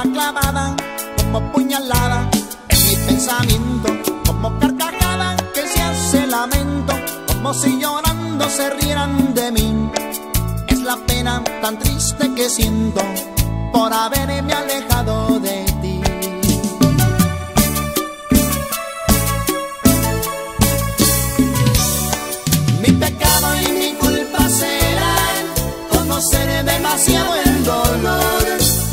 palabra clavada como puñalada en mi pensamiento, como carcajada que se hace lamento, como si llorando se rieran de mí. Es la pena tan triste que siento por haberme alejado de ti. Mi pecado y mi culpa serán conocer demasiado el dolor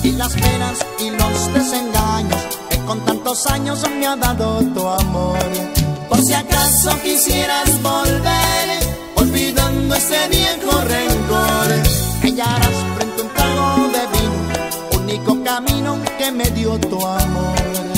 y las penas y los desengaños que con tantos años me ha dado tu amor. Por si acaso quisieras volver, olvidando ese viejo rencor, hallarás frente a un trago de vino, único camino que me dio tu amor.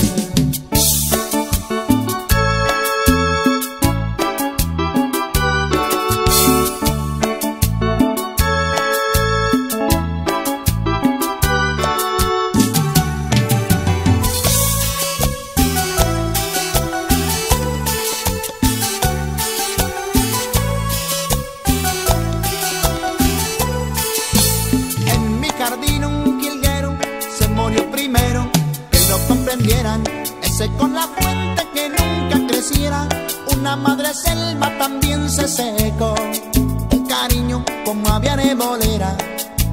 Ese con la fuente que nunca creciera. Una madre selva también se secó. Un cariño como había bolera.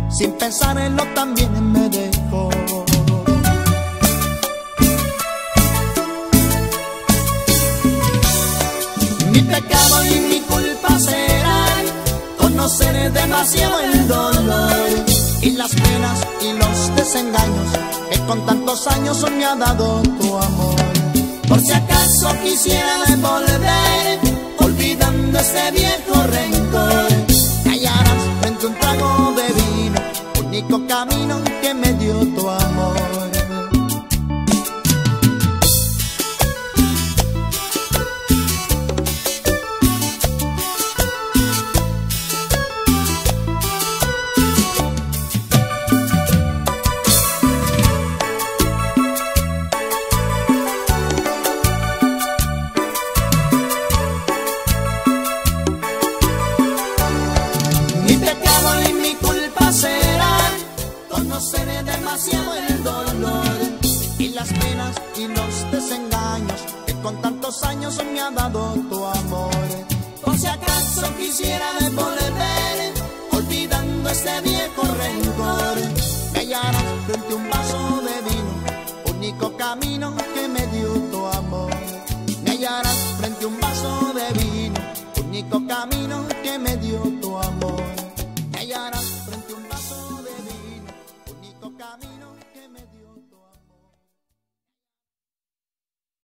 Sin pensar en lo también me dejó. Mi pecado y mi culpa serán conocer demasiado el dolor y las penas y los desengaños con tantos años me ha dado tu amor. Por si acaso quisiera volver, olvidando ese viejo rencor, hallarás frente a un trago de vino, único camino que me dio tu amor. conoceré demasiado el dolor y las penas y los desengaños que con tantos años me ha dado tu amor. Por si acaso quisiera devolver, olvidando este viejo rencor, me hallarás frente a un vaso de vino, único camino que me dio tu amor. Me hallarás frente a un vaso